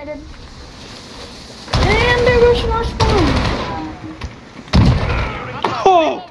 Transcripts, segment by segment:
And there goes my spawn. Oh!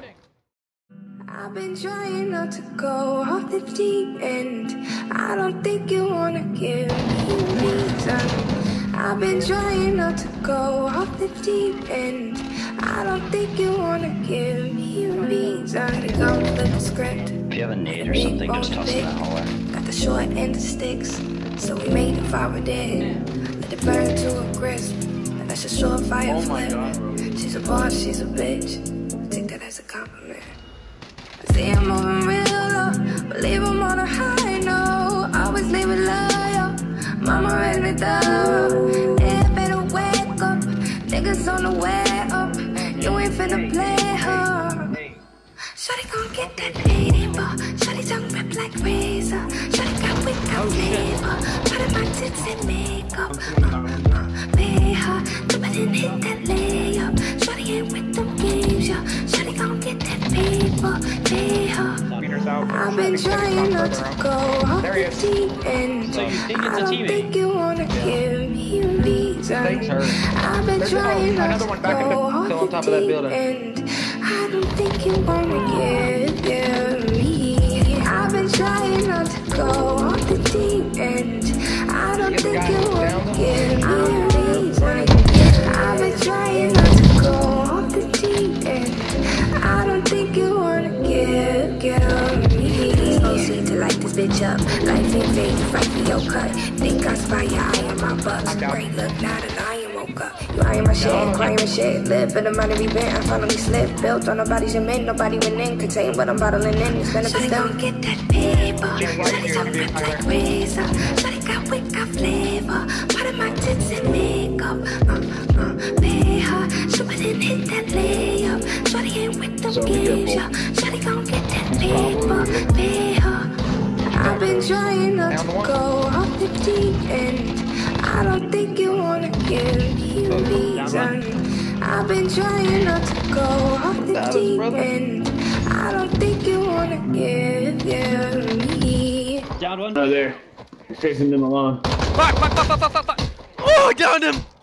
I've been trying not to go off the deep end. I don't think you wanna give me a reason. I've been trying not to go off the deep end. I don't think you wanna give me a reason. Go flip the script. If you have a nade or something, just toss it in the hallway. Got the short end of sticks, so we made it fire dead. It burn to a crisp. And that's a short fire oh flip. She's a boss, she's a bitch. Take that as a compliment. I say I'm moving real low, but leave 'em on a high note. Always leave it loyal. Mama raised me thorough. Yeah, better wake up. Niggas on the way up. You ain't finna play her. Shawty gon' get that paper. Shawty tongue rip like razor. Shawty got wick got flavor. Part of my tits and makeup. Uh, uh, pay her. Dip it and hit that layup. Shawty ain't with them games, yeah. Shawty gon' get that paper. Pay her. Out. I've been trying not to go off There he the deep end. So you think it's I a don't think you wanna give me a reason. Thanks, her. I've been There's trying another- not another to one back in the- go on off top the of that deep building. end. I don't think you wanna give, give to go off the deep end. I don't Get think you wanna down there. give me. I've been trying not to go off the deep end. I don't think you wanna give, give me. Proceed to light this bitch up. Life ain't fake, fight for your cut. Think I spy your eye on my bucks. Great look, now that I am woke up. You eyeing my shit, crying my shit. Live for the money we bent. I finally slipped. Built on nobody's cement, nobody went in. Contain what I'm bottling in. It's benefits don't get that paper. Shawty tongue rip like razor. Shawty got wick, got flavor. Part of my tits and makeup. Uh, uh, pay her. Shoot it and hit that layup. Shawty ain't with them games, yeah. Shawty gon' get that paper. Pay her. I've been trying not to go off the deep end. I don't think you wanna give me a reason. I've been trying not to go off the deep end. I don't think you wanna give, give me. Down one. Right there. Chasing them along. Fuck, fuck, fuck, fuck, fuck, fuck, fuck. Oh, I downed him!